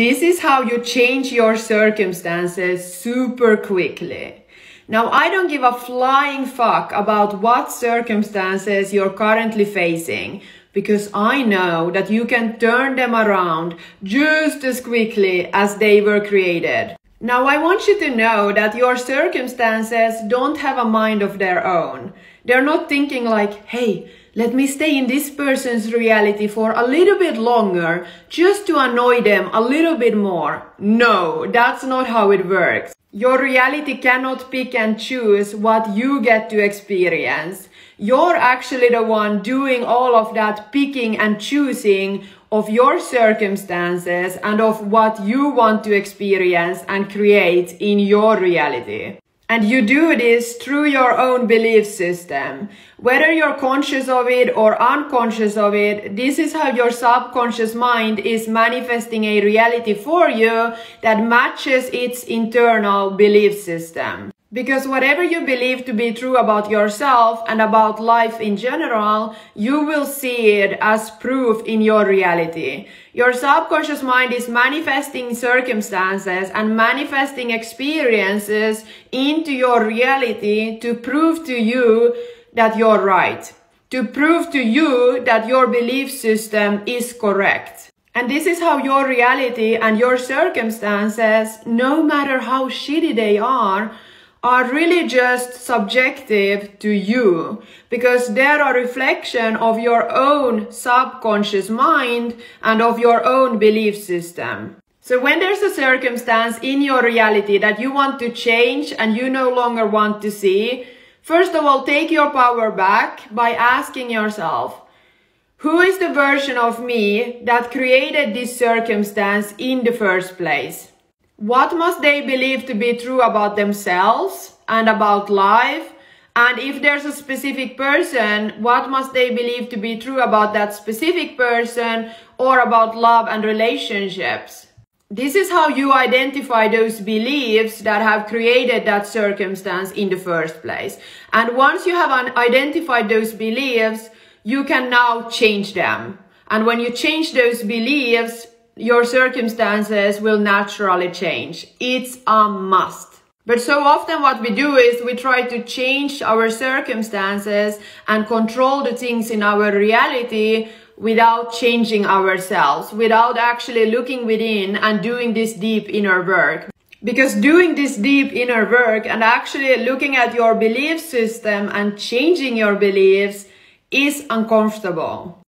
This is how you change your circumstances super quickly. Now, I don't give a flying fuck about what circumstances you're currently facing because I know that you can turn them around just as quickly as they were created. Now, I want you to know that your circumstances don't have a mind of their own. They're not thinking like, hey, let me stay in this person's reality for a little bit longer just to annoy them a little bit more. No, that's not how it works. Your reality cannot pick and choose what you get to experience. You're actually the one doing all of that picking and choosing of your circumstances and of what you want to experience and create in your reality. And you do this through your own belief system. Whether you're conscious of it or unconscious of it, this is how your subconscious mind is manifesting a reality for you that matches its internal belief system. Because whatever you believe to be true about yourself and about life in general, you will see it as proof in your reality. Your subconscious mind is manifesting circumstances and manifesting experiences into your reality to prove to you that you're right. To prove to you that your belief system is correct. And this is how your reality and your circumstances, no matter how shitty they are, are really just subjective to you because they're a reflection of your own subconscious mind and of your own belief system. So when there's a circumstance in your reality that you want to change and you no longer want to see, first of all, take your power back by asking yourself, who is the version of me that created this circumstance in the first place? What must they believe to be true about themselves and about life? And if there's a specific person, what must they believe to be true about that specific person or about love and relationships? This is how you identify those beliefs that have created that circumstance in the first place. And once you have identified those beliefs, you can now change them. And when you change those beliefs, your circumstances will naturally change. It's a must. But so often what we do is we try to change our circumstances and control the things in our reality without changing ourselves, without actually looking within and doing this deep inner work. Because doing this deep inner work and actually looking at your belief system and changing your beliefs is uncomfortable.